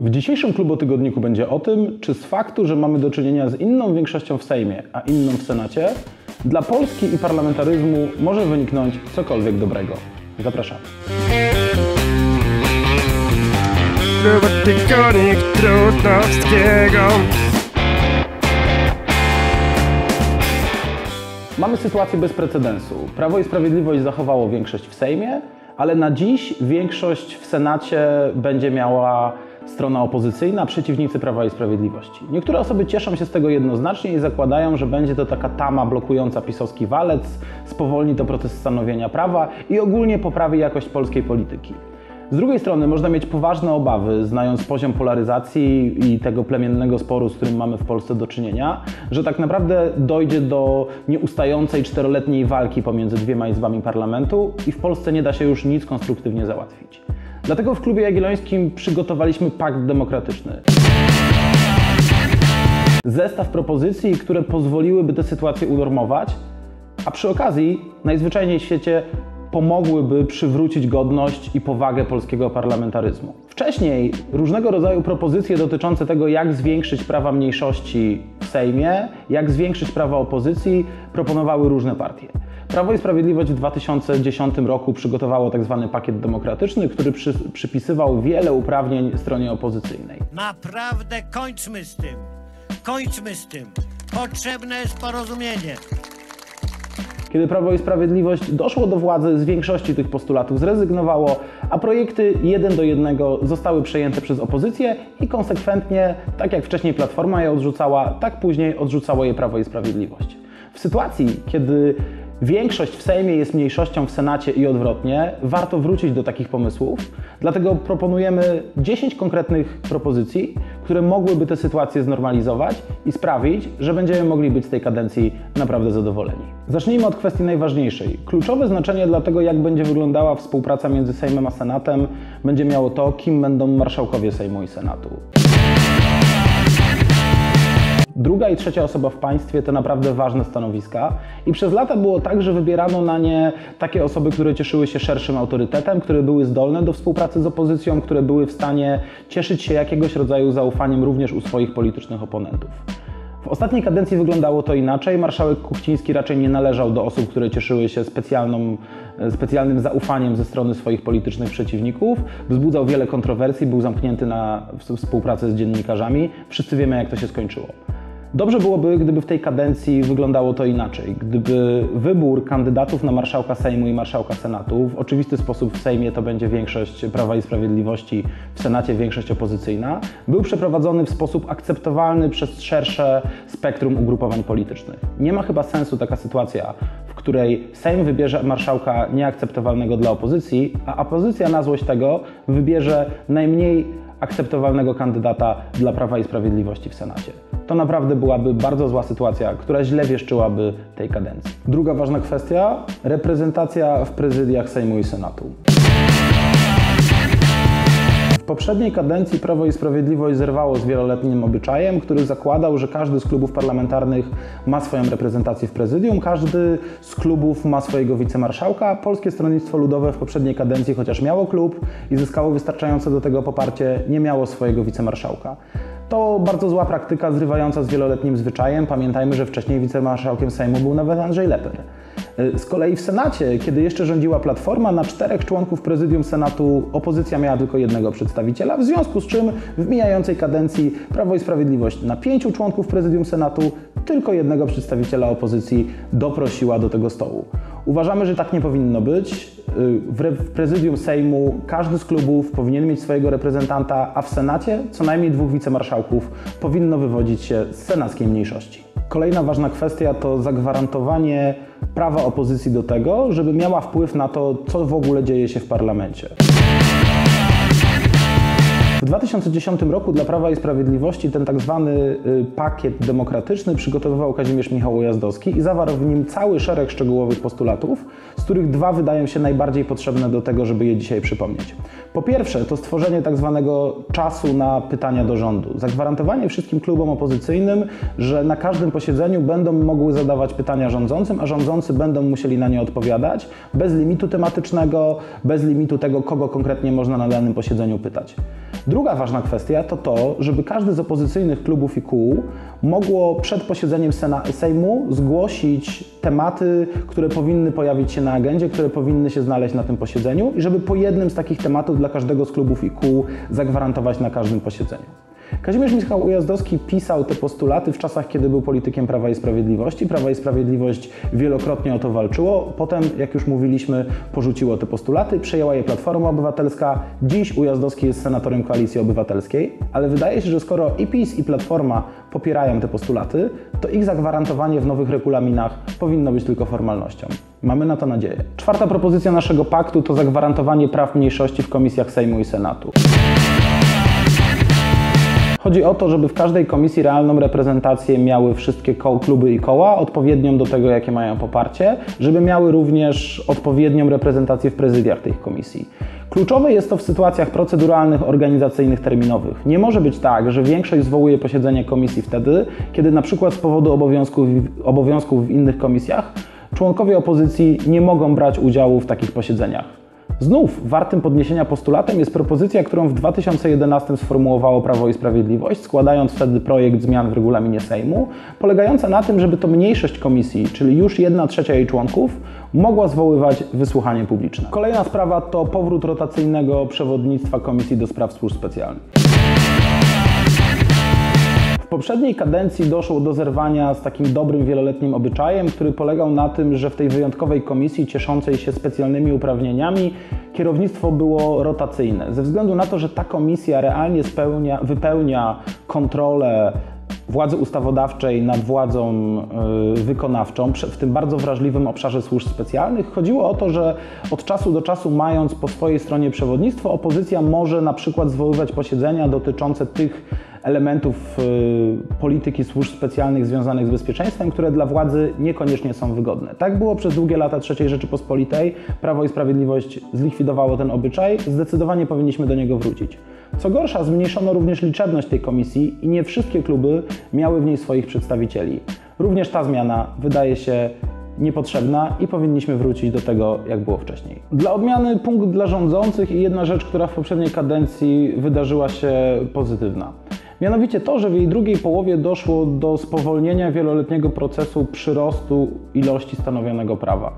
W dzisiejszym klubotygodniku będzie o tym, czy z faktu, że mamy do czynienia z inną większością w Sejmie, a inną w Senacie, dla Polski i parlamentaryzmu może wyniknąć cokolwiek dobrego. Zapraszamy. Klubotygodnik Trudnowskiego. Mamy sytuację bez precedensu. Prawo i Sprawiedliwość zachowało większość w Sejmie, ale na dziś większość w Senacie będzie miała strona opozycyjna, przeciwnicy Prawa i Sprawiedliwości. Niektóre osoby cieszą się z tego jednoznacznie i zakładają, że będzie to taka tama blokująca pisowski walec, spowolni to proces stanowienia prawa i ogólnie poprawi jakość polskiej polityki. Z drugiej strony można mieć poważne obawy, znając poziom polaryzacji i tego plemiennego sporu, z którym mamy w Polsce do czynienia, że tak naprawdę dojdzie do nieustającej czteroletniej walki pomiędzy dwiema izbami parlamentu i w Polsce nie da się już nic konstruktywnie załatwić. Dlatego w Klubie Jagiellońskim przygotowaliśmy pakt demokratyczny. Zestaw propozycji, które pozwoliłyby tę sytuację unormować, a przy okazji najzwyczajniej w świecie pomogłyby przywrócić godność i powagę polskiego parlamentaryzmu. Wcześniej różnego rodzaju propozycje dotyczące tego, jak zwiększyć prawa mniejszości w Sejmie, jak zwiększyć prawa opozycji, proponowały różne partie. Prawo i Sprawiedliwość w 2010 roku przygotowało tzw. Tak pakiet demokratyczny, który przy, przypisywał wiele uprawnień stronie opozycyjnej. Naprawdę kończmy z tym. Kończmy z tym. Potrzebne jest porozumienie. Kiedy Prawo i Sprawiedliwość doszło do władzy, z większości tych postulatów zrezygnowało, a projekty jeden do jednego zostały przejęte przez opozycję i konsekwentnie, tak jak wcześniej Platforma je odrzucała, tak później odrzucało je Prawo i Sprawiedliwość. W sytuacji, kiedy większość w Sejmie jest mniejszością w Senacie i odwrotnie, warto wrócić do takich pomysłów. Dlatego proponujemy 10 konkretnych propozycji, które mogłyby tę sytuację znormalizować i sprawić, że będziemy mogli być z tej kadencji naprawdę zadowoleni. Zacznijmy od kwestii najważniejszej. Kluczowe znaczenie dla tego, jak będzie wyglądała współpraca między Sejmem a Senatem, będzie miało to, kim będą marszałkowie Sejmu i Senatu. Druga i trzecia osoba w państwie to naprawdę ważne stanowiska i przez lata było tak, że wybierano na nie takie osoby, które cieszyły się szerszym autorytetem, które były zdolne do współpracy z opozycją, które były w stanie cieszyć się jakiegoś rodzaju zaufaniem również u swoich politycznych oponentów. W ostatniej kadencji wyglądało to inaczej. Marszałek Kuchciński raczej nie należał do osób, które cieszyły się specjalną, specjalnym zaufaniem ze strony swoich politycznych przeciwników. Wzbudzał wiele kontrowersji, był zamknięty na współpracę z dziennikarzami. Wszyscy wiemy, jak to się skończyło. Dobrze byłoby, gdyby w tej kadencji wyglądało to inaczej. Gdyby wybór kandydatów na marszałka Sejmu i marszałka Senatu, w oczywisty sposób w Sejmie to będzie większość Prawa i Sprawiedliwości, w Senacie większość opozycyjna, był przeprowadzony w sposób akceptowalny przez szersze spektrum ugrupowań politycznych. Nie ma chyba sensu taka sytuacja, w której Sejm wybierze marszałka nieakceptowalnego dla opozycji, a opozycja na złość tego wybierze najmniej akceptowalnego kandydata dla Prawa i Sprawiedliwości w Senacie to naprawdę byłaby bardzo zła sytuacja, która źle wieszczyłaby tej kadencji. Druga ważna kwestia reprezentacja w prezydiach Sejmu i Senatu. Poprzedniej kadencji Prawo i Sprawiedliwość zerwało z wieloletnim obyczajem, który zakładał, że każdy z klubów parlamentarnych ma swoją reprezentację w prezydium, każdy z klubów ma swojego wicemarszałka. Polskie Stronnictwo Ludowe w poprzedniej kadencji, chociaż miało klub i zyskało wystarczające do tego poparcie, nie miało swojego wicemarszałka. To bardzo zła praktyka zrywająca z wieloletnim zwyczajem. Pamiętajmy, że wcześniej wicemarszałkiem Sejmu był nawet Andrzej Leper. Y, z kolei w Senacie, kiedy jeszcze rządziła Platforma, na czterech członków prezydium Senatu opozycja miała tylko jednego przedstawiciela, w związku z czym w mijającej kadencji Prawo i Sprawiedliwość na pięciu członków prezydium Senatu tylko jednego przedstawiciela opozycji doprosiła do tego stołu. Uważamy, że tak nie powinno być. Y, w prezydium Sejmu każdy z klubów powinien mieć swojego reprezentanta, a w Senacie co najmniej dwóch wicemarszałków powinno wywodzić się z senackiej mniejszości. Kolejna ważna kwestia to zagwarantowanie prawa opozycji do tego, żeby miała wpływ na to, co w ogóle dzieje się w parlamencie. W 2010 roku dla Prawa i Sprawiedliwości ten tak zwany y, pakiet demokratyczny przygotowywał Kazimierz Michał Ujazdowski i zawarł w nim cały szereg szczegółowych postulatów, z których dwa wydają się najbardziej potrzebne do tego, żeby je dzisiaj przypomnieć. Po pierwsze, to stworzenie tak zwanego czasu na pytania do rządu. Zagwarantowanie wszystkim klubom opozycyjnym, że na każdym posiedzeniu będą mogły zadawać pytania rządzącym, a rządzący będą musieli na nie odpowiadać bez limitu tematycznego, bez limitu tego, kogo konkretnie można na danym posiedzeniu pytać. Druga ważna kwestia to to, żeby każdy z opozycyjnych klubów i kół mogło przed posiedzeniem Sejmu zgłosić tematy, które powinny pojawić się na agendzie, które powinny się znaleźć na tym posiedzeniu i żeby po jednym z takich tematów dla każdego z klubów i kół zagwarantować na każdym posiedzeniu. Kazimierz Michał Ujazdowski pisał te postulaty w czasach, kiedy był politykiem Prawa i Sprawiedliwości. Prawa i Sprawiedliwość wielokrotnie o to walczyło. Potem, jak już mówiliśmy, porzuciło te postulaty, przejęła je Platforma Obywatelska. Dziś Ujazdowski jest senatorem Koalicji Obywatelskiej, ale wydaje się, że skoro i PiS, i Platforma popierają te postulaty, to ich zagwarantowanie w nowych regulaminach powinno być tylko formalnością. Mamy na to nadzieję. Czwarta propozycja naszego paktu to zagwarantowanie praw mniejszości w komisjach Sejmu i Senatu. Chodzi o to, żeby w każdej komisji realną reprezentację miały wszystkie kluby i koła, odpowiednią do tego, jakie mają poparcie, żeby miały również odpowiednią reprezentację w prezydiach tych komisji. Kluczowe jest to w sytuacjach proceduralnych, organizacyjnych, terminowych. Nie może być tak, że większość zwołuje posiedzenie komisji wtedy, kiedy na przykład z powodu obowiązków, obowiązków w innych komisjach członkowie opozycji nie mogą brać udziału w takich posiedzeniach. Znów wartym podniesienia postulatem jest propozycja, którą w 2011 sformułowało Prawo i Sprawiedliwość, składając wtedy projekt zmian w regulaminie Sejmu, polegająca na tym, żeby to mniejszość komisji, czyli już 1 trzecia jej członków, mogła zwoływać wysłuchanie publiczne. Kolejna sprawa to powrót rotacyjnego przewodnictwa Komisji do Spraw Służb Specjalnych. Poprzedniej kadencji doszło do zerwania z takim dobrym wieloletnim obyczajem, który polegał na tym, że w tej wyjątkowej komisji cieszącej się specjalnymi uprawnieniami kierownictwo było rotacyjne. Ze względu na to, że ta komisja realnie spełnia, wypełnia kontrolę władzy ustawodawczej nad władzą y, wykonawczą, w tym bardzo wrażliwym obszarze służb specjalnych. Chodziło o to, że od czasu do czasu, mając po swojej stronie przewodnictwo, opozycja może na przykład zwoływać posiedzenia dotyczące tych elementów y, polityki służb specjalnych związanych z bezpieczeństwem, które dla władzy niekoniecznie są wygodne. Tak było przez długie lata III Rzeczypospolitej. Prawo i Sprawiedliwość zlikwidowało ten obyczaj. Zdecydowanie powinniśmy do niego wrócić. Co gorsza, zmniejszono również liczebność tej komisji i nie wszystkie kluby miały w niej swoich przedstawicieli. Również ta zmiana wydaje się niepotrzebna i powinniśmy wrócić do tego, jak było wcześniej. Dla odmiany punkt dla rządzących i jedna rzecz, która w poprzedniej kadencji wydarzyła się pozytywna. Mianowicie to, że w jej drugiej połowie doszło do spowolnienia wieloletniego procesu przyrostu ilości stanowionego prawa.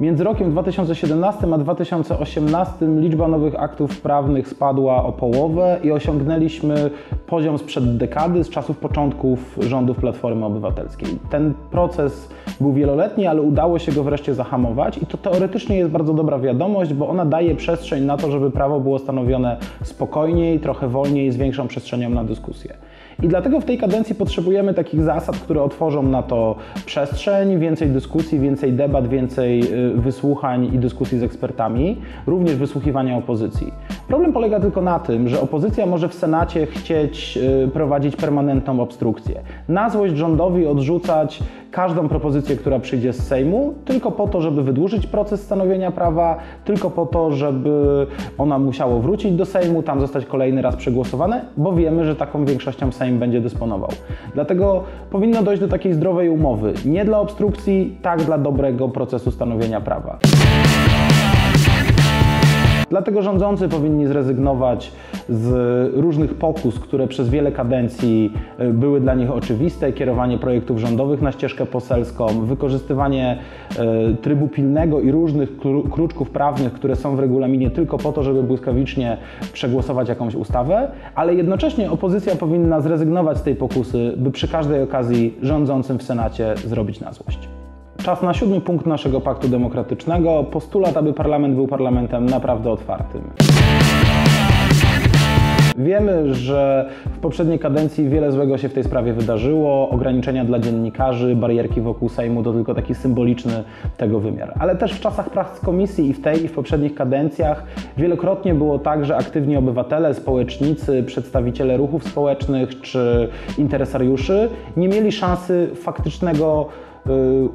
Między rokiem 2017 a 2018 liczba nowych aktów prawnych spadła o połowę i osiągnęliśmy poziom sprzed dekady, z czasów początków rządów Platformy Obywatelskiej. Ten proces był wieloletni, ale udało się go wreszcie zahamować i to teoretycznie jest bardzo dobra wiadomość, bo ona daje przestrzeń na to, żeby prawo było stanowione spokojniej, trochę wolniej, z większą przestrzenią na dyskusję. I dlatego w tej kadencji potrzebujemy takich zasad, które otworzą na to przestrzeń, więcej dyskusji, więcej debat, więcej y, wysłuchań i dyskusji z ekspertami, również wysłuchiwania opozycji. Problem polega tylko na tym, że opozycja może w Senacie chcieć y, prowadzić permanentną obstrukcję. Na złość rządowi odrzucać każdą propozycję, która przyjdzie z Sejmu, tylko po to, żeby wydłużyć proces stanowienia prawa, tylko po to, żeby ona musiało wrócić do Sejmu, tam zostać kolejny raz przegłosowane, bo wiemy, że taką większością Sejm będzie dysponował. Dlatego powinno dojść do takiej zdrowej umowy. Nie dla obstrukcji, tak dla dobrego procesu stanowienia prawa. Dlatego rządzący powinni zrezygnować z różnych pokus, które przez wiele kadencji y, były dla nich oczywiste, kierowanie projektów rządowych na ścieżkę poselską, wykorzystywanie y, trybu pilnego i różnych kru- kruczków prawnych, które są w regulaminie tylko po to, żeby błyskawicznie przegłosować jakąś ustawę, ale jednocześnie opozycja powinna zrezygnować z tej pokusy, by przy każdej okazji rządzącym w Senacie zrobić na złość. Czas na siódmy punkt naszego paktu demokratycznego. Postulat, aby parlament był parlamentem naprawdę otwartym. Wiemy, że w poprzedniej kadencji wiele złego się w tej sprawie wydarzyło. Ograniczenia dla dziennikarzy, barierki wokół Sejmu to tylko taki symboliczny tego wymiar. Ale też w czasach prac komisji i w tej i w poprzednich kadencjach wielokrotnie było tak, że aktywni obywatele, społecznicy, przedstawiciele ruchów społecznych czy interesariuszy nie mieli szansy faktycznego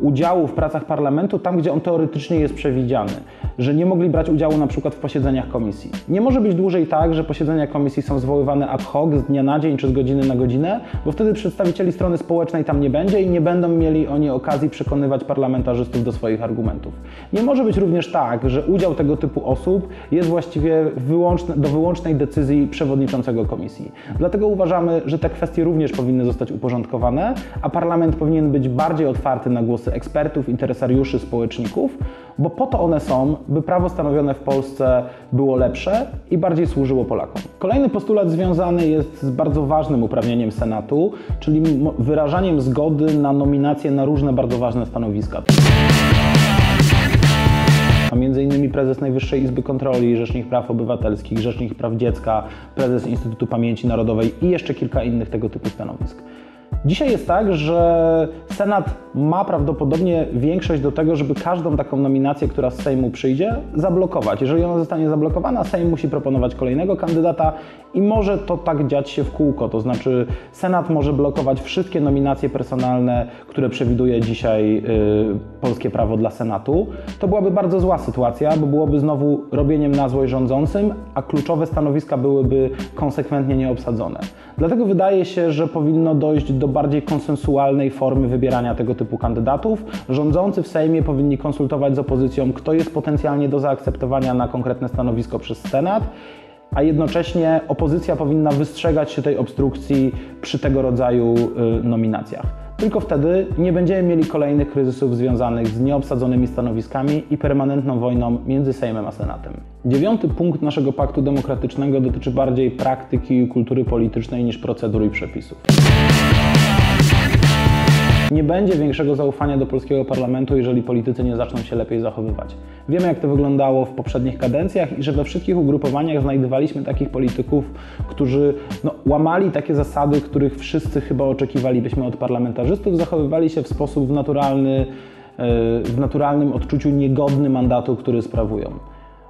udziału w pracach parlamentu tam, gdzie on teoretycznie jest przewidziany, że nie mogli brać udziału na przykład w posiedzeniach komisji. Nie może być dłużej tak, że posiedzenia komisji są zwoływane ad hoc z dnia na dzień czy z godziny na godzinę, bo wtedy przedstawicieli strony społecznej tam nie będzie i nie będą mieli oni okazji przekonywać parlamentarzystów do swoich argumentów. Nie może być również tak, że udział tego typu osób jest właściwie do wyłącznej decyzji przewodniczącego komisji. Dlatego uważamy, że te kwestie również powinny zostać uporządkowane, a parlament powinien być bardziej otwarty na głosy ekspertów, interesariuszy, społeczników, bo po to one są, by prawo stanowione w Polsce było lepsze i bardziej służyło Polakom. Kolejny postulat związany jest z bardzo ważnym uprawnieniem Senatu, czyli wyrażaniem zgody na nominacje na różne bardzo ważne stanowiska. A innymi prezes Najwyższej Izby Kontroli, Rzecznik Praw Obywatelskich, Rzecznik Praw Dziecka, prezes Instytutu Pamięci Narodowej i jeszcze kilka innych tego typu stanowisk. Dzisiaj jest tak, że Senat ma prawdopodobnie większość do tego, żeby każdą taką nominację, która z Sejmu przyjdzie, zablokować. Jeżeli ona zostanie zablokowana, Sejm musi proponować kolejnego kandydata i może to tak dziać się w kółko. To znaczy, Senat może blokować wszystkie nominacje personalne, które przewiduje dzisiaj y, polskie prawo dla Senatu. To byłaby bardzo zła sytuacja, bo byłoby znowu robieniem na złość rządzącym, a kluczowe stanowiska byłyby konsekwentnie nieobsadzone. Dlatego wydaje się, że powinno dojść do bardziej konsensualnej formy wybierania tego typu kandydatów. Rządzący w Sejmie powinni konsultować z opozycją, kto jest potencjalnie do zaakceptowania na konkretne stanowisko przez Senat, a jednocześnie opozycja powinna wystrzegać się tej obstrukcji przy tego rodzaju y, nominacjach. Tylko wtedy nie będziemy mieli kolejnych kryzysów związanych z nieobsadzonymi stanowiskami i permanentną wojną między Sejmem a Senatem. Dziewiąty punkt naszego paktu demokratycznego dotyczy bardziej praktyki i kultury politycznej niż procedur i przepisów. Nie będzie większego zaufania do polskiego parlamentu, jeżeli politycy nie zaczną się lepiej zachowywać. Wiemy, jak to wyglądało w poprzednich kadencjach i że we wszystkich ugrupowaniach znajdowaliśmy takich polityków, którzy no, łamali takie zasady, których wszyscy chyba oczekiwalibyśmy od parlamentarzystów, zachowywali się w sposób naturalny, yy, w naturalnym odczuciu niegodny mandatu, który sprawują.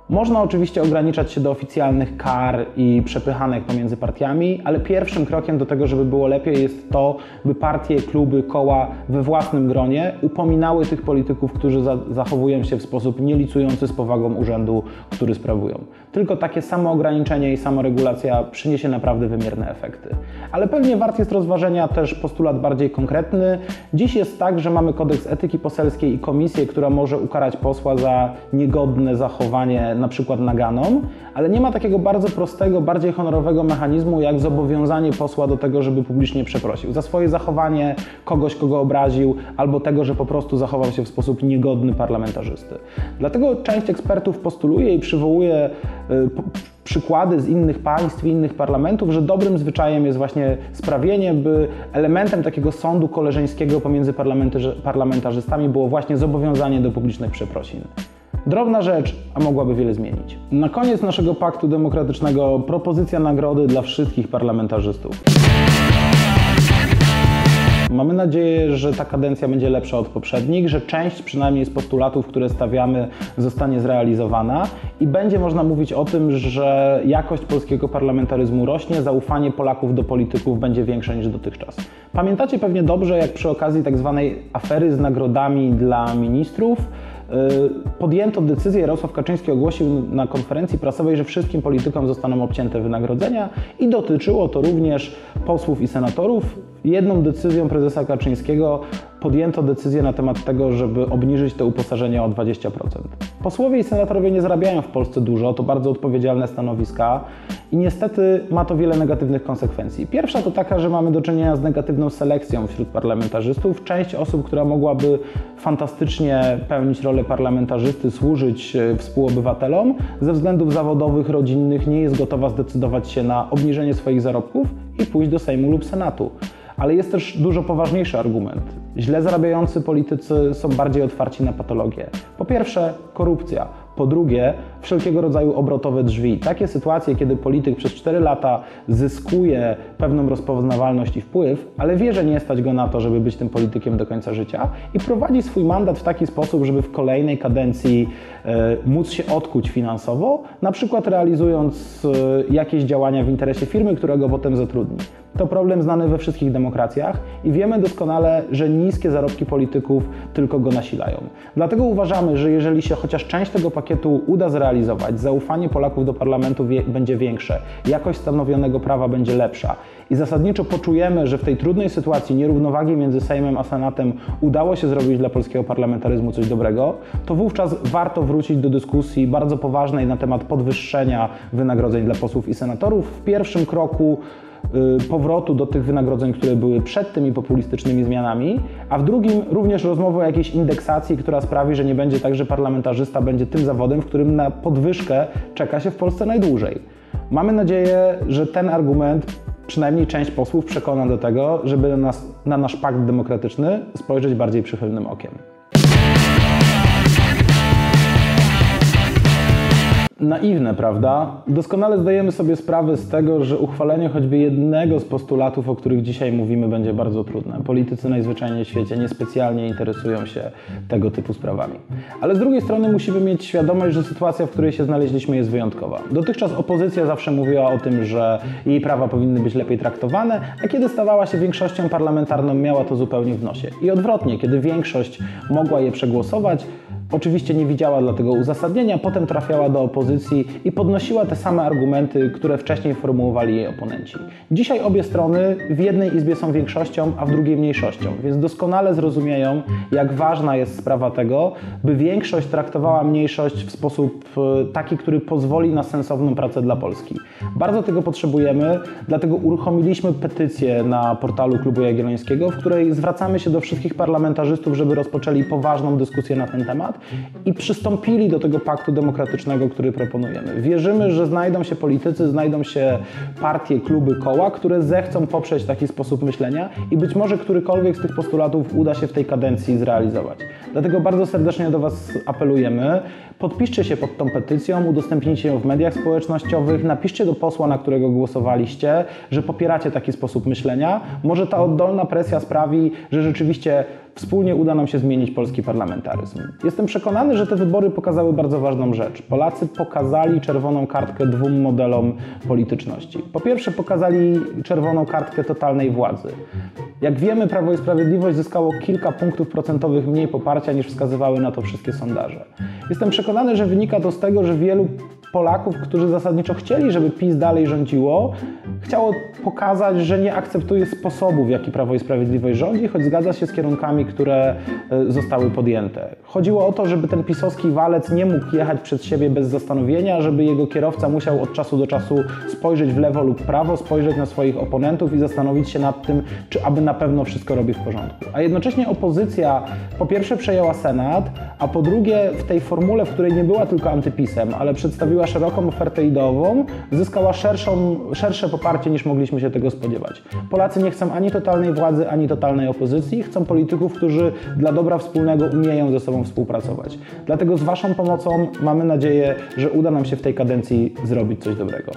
Można oczywiście ograniczać się do oficjalnych kar i przepychanek pomiędzy partiami, ale pierwszym krokiem do tego, żeby było lepiej, jest to, by partie, kluby, koła we własnym gronie upominały tych polityków, którzy za zachowują się w sposób nielicujący z powagą urzędu, który sprawują. Tylko takie samo ograniczenie i samoregulacja przyniesie naprawdę wymierne efekty. Ale pewnie wart jest rozważenia też postulat bardziej konkretny. Dziś jest tak, że mamy kodeks etyki poselskiej i komisję, która może ukarać posła za niegodne zachowanie na przykład naganą, ale nie ma takiego bardzo prostego, bardziej honorowego mechanizmu, jak zobowiązanie posła do tego, żeby publicznie przeprosił za swoje zachowanie kogoś, kogo obraził, albo tego, że po prostu zachował się w sposób niegodny parlamentarzysty. Dlatego część ekspertów postuluje i przywołuje y, przykłady z innych państw i innych parlamentów, że dobrym zwyczajem jest właśnie sprawienie, by elementem takiego sądu koleżeńskiego pomiędzy parlamentarzy- parlamentarzystami było właśnie zobowiązanie do publicznych przeprosin. Drobna rzecz, a mogłaby wiele zmienić. Na koniec naszego paktu demokratycznego propozycja nagrody dla wszystkich parlamentarzystów. Mamy nadzieję, że ta kadencja będzie lepsza od poprzednich, że część przynajmniej z postulatów, które stawiamy, zostanie zrealizowana i będzie można mówić o tym, że jakość polskiego parlamentaryzmu rośnie, zaufanie Polaków do polityków będzie większe niż dotychczas. Pamiętacie pewnie dobrze, jak przy okazji tak zwanej afery z nagrodami dla ministrów podjęto decyzję, Jarosław Kaczyński ogłosił na konferencji prasowej, że wszystkim politykom zostaną obcięte wynagrodzenia i dotyczyło to również posłów i senatorów. Jedną decyzją prezesa Kaczyńskiego podjęto decyzję na temat tego, żeby obniżyć te uposażenia o 20%. Posłowie i senatorowie nie zarabiają w Polsce dużo, to bardzo odpowiedzialne stanowiska i niestety ma to wiele negatywnych konsekwencji. Pierwsza to taka, że mamy do czynienia z negatywną selekcją wśród parlamentarzystów. Część osób, która mogłaby fantastycznie pełnić rolę parlamentarzysty, służyć e, współobywatelom, ze względów zawodowych, rodzinnych nie jest gotowa zdecydować się na obniżenie swoich zarobków i pójść do Sejmu lub Senatu. Ale jest też dużo poważniejszy argument. Źle zarabiający politycy są bardziej otwarci na patologię. Po pierwsze, korupcja. Po drugie, wszelkiego rodzaju obrotowe drzwi. Takie sytuacje, kiedy polityk przez 4 lata zyskuje pewną rozpoznawalność i wpływ, ale wie, że nie stać go na to, żeby być tym politykiem do końca życia i prowadzi swój mandat w taki sposób, żeby w kolejnej kadencji e, móc się odkuć finansowo, na przykład realizując e, jakieś działania w interesie firmy, która go potem zatrudni. To problem znany we wszystkich demokracjach i wiemy doskonale, że niskie zarobki polityków tylko go nasilają. Dlatego uważamy, że jeżeli się chociaż część tego pakietu uda zrealizować, zaufanie Polaków do parlamentu będzie większe, jakość stanowionego prawa będzie lepsza i zasadniczo poczujemy, że w tej trudnej sytuacji nierównowagi między Sejmem a Senatem udało się zrobić dla polskiego parlamentaryzmu coś dobrego, to wówczas warto wrócić do dyskusji bardzo poważnej na temat podwyższenia wynagrodzeń dla posłów i senatorów. W pierwszym kroku y, powrotu do tych wynagrodzeń, które były przed tymi populistycznymi zmianami, a w drugim również rozmowy o jakiejś indeksacji, która sprawi, że nie będzie tak, że parlamentarzysta będzie tym zawodem, w którym na podwyżkę czeka się w Polsce najdłużej. Mamy nadzieję, że ten argument przynajmniej część posłów przekona do tego, żeby na, na nasz pakt demokratyczny spojrzeć bardziej przychylnym okiem. Naiwne, prawda? Doskonale zdajemy sobie sprawę z tego, że uchwalenie choćby jednego z postulatów, o których dzisiaj mówimy, będzie bardzo trudne. Politycy najzwyczajniej w świecie niespecjalnie interesują się tego typu sprawami. Ale z drugiej strony musimy mieć świadomość, że sytuacja, w której się znaleźliśmy, jest wyjątkowa. Dotychczas opozycja zawsze mówiła o tym, że jej prawa powinny być lepiej traktowane, a kiedy stawała się większością parlamentarną, miała to zupełnie w nosie. I odwrotnie, kiedy większość mogła je przegłosować, Oczywiście nie widziała dla tego uzasadnienia, potem trafiała do opozycji i podnosiła te same argumenty, które wcześniej formułowali jej oponenci. Dzisiaj obie strony w jednej izbie są większością, a w drugiej mniejszością, więc doskonale zrozumieją, jak ważna jest sprawa tego, by większość traktowała mniejszość w sposób e, taki, który pozwoli na sensowną pracę dla Polski. Bardzo tego potrzebujemy, dlatego uruchomiliśmy petycję na portalu Klubu Jagiellońskiego, w której zwracamy się do wszystkich parlamentarzystów, żeby rozpoczęli poważną dyskusję na ten temat i przystąpili do tego paktu demokratycznego, który proponujemy. Wierzymy, że znajdą się politycy, znajdą się partie, kluby, koła, które zechcą poprzeć taki sposób myślenia i być może którykolwiek z tych postulatów uda się w tej kadencji zrealizować. Dlatego bardzo serdecznie do Was apelujemy. Podpiszcie się pod tą petycją, udostępnijcie ją w mediach społecznościowych, napiszcie do posła, na którego głosowaliście, że popieracie taki sposób myślenia. Może ta oddolna presja sprawi, że rzeczywiście wspólnie uda nam się zmienić polski parlamentaryzm. Jestem przekonany, że te wybory pokazały bardzo ważną rzecz. Polacy pokazali czerwoną kartkę dwóm modelom polityczności. Po pierwsze, pokazali czerwoną kartkę totalnej władzy. Jak wiemy, Prawo i Sprawiedliwość zyskało kilka punktów procentowych mniej poparcia niż wskazywały na to wszystkie sondaże. Jestem przekonany, że wynika to z tego, że wielu Polaków, którzy zasadniczo chcieli, żeby PiS dalej rządziło, chciało pokazać, że nie akceptuje sposobu, w jaki Prawo i Sprawiedliwość rządzi, choć zgadza się z kierunkami, które e, zostały podjęte. Chodziło o to, żeby ten pisowski walec nie mógł jechać przed siebie bez zastanowienia, żeby jego kierowca musiał od czasu do czasu spojrzeć w lewo lub prawo, spojrzeć na swoich oponentów i zastanowić się nad tym, czy aby na pewno wszystko robi w porządku. A jednocześnie opozycja po pierwsze przejęła Senat, a po drugie w tej formule, w której nie była tylko antypisem, ale przedstawiła szeroką ofertę ideową, zyskała szerszą, szersze poparcie niż mogliśmy się tego spodziewać. Polacy nie chcą ani totalnej władzy, ani totalnej opozycji, chcą polityków, którzy dla dobra wspólnego umieją ze sobą współpracować. Dlatego z Waszą pomocą mamy nadzieję, że uda nam się w tej kadencji zrobić coś dobrego.